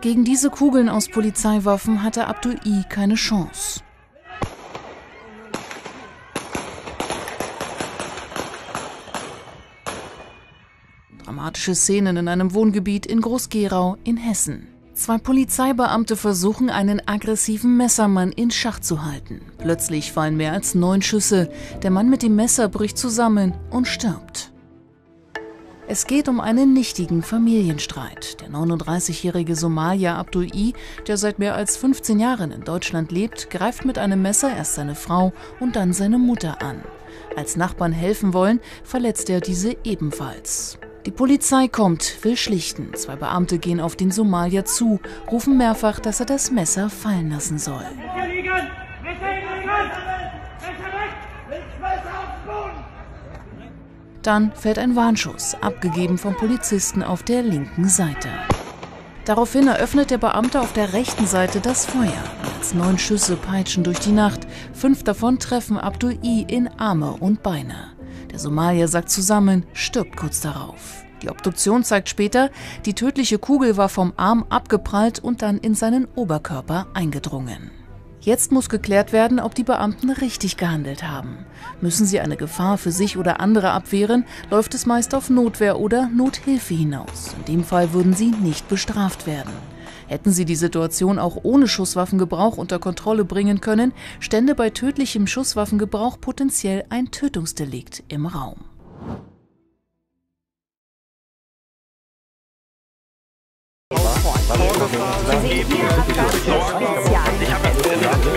Gegen diese Kugeln aus Polizeiwaffen hatte Abdul I keine Chance. Dramatische Szenen in einem Wohngebiet in Groß-Gerau in Hessen. Zwei Polizeibeamte versuchen, einen aggressiven Messermann in Schach zu halten. Plötzlich fallen mehr als neun Schüsse. Der Mann mit dem Messer bricht zusammen und stirbt. Es geht um einen nichtigen Familienstreit. Der 39-jährige Somalier Abdul der seit mehr als 15 Jahren in Deutschland lebt, greift mit einem Messer erst seine Frau und dann seine Mutter an. Als Nachbarn helfen wollen, verletzt er diese ebenfalls. Die Polizei kommt, will schlichten. Zwei Beamte gehen auf den Somalier zu, rufen mehrfach, dass er das Messer fallen lassen soll. Messer liegen! Messer liegen! Messer weg! Messer Boden! Dann fällt ein Warnschuss, abgegeben vom Polizisten auf der linken Seite. Daraufhin eröffnet der Beamte auf der rechten Seite das Feuer. Als neun Schüsse peitschen durch die Nacht. Fünf davon treffen Abdul I in Arme und Beine. Der Somalier sackt zusammen, stirbt kurz darauf. Die Obduktion zeigt später, die tödliche Kugel war vom Arm abgeprallt und dann in seinen Oberkörper eingedrungen. Jetzt muss geklärt werden, ob die Beamten richtig gehandelt haben. Müssen sie eine Gefahr für sich oder andere abwehren, läuft es meist auf Notwehr oder Nothilfe hinaus. In dem Fall würden sie nicht bestraft werden. Hätten sie die Situation auch ohne Schusswaffengebrauch unter Kontrolle bringen können, stände bei tödlichem Schusswaffengebrauch potenziell ein Tötungsdelikt im Raum. Ich habe